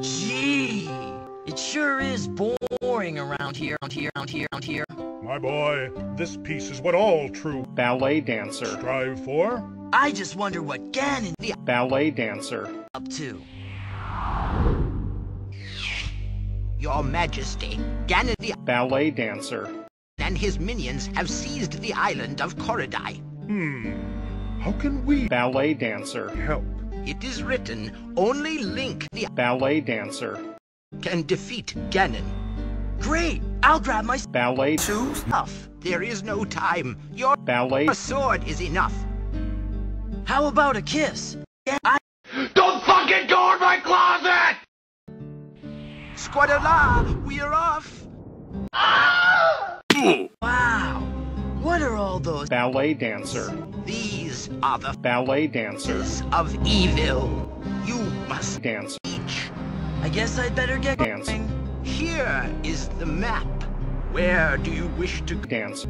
Gee, it sure is boring around here, around here, around here, around here. My boy, this piece is what all true ballet dancer, strive for. I just wonder what Ganon the ballet dancer, up to. Your Majesty, Ganon the ballet dancer, and his minions have seized the island of Koridai. Hmm. How can we ballet dancer, help? It is written, only Link the ballet dancer, can defeat Ganon. Great! I'll grab my ballet Enough. There is no time. Your ballet sword is enough. How about a kiss? Yeah, I Don't fucking go in my closet! Squadala, we are off. Ah! wow. What are all those? ballet dancer, These are the ballet dancers of evil. You must dance, Each. I guess I'd better get dancing. Here is the map. Where do you wish to dance,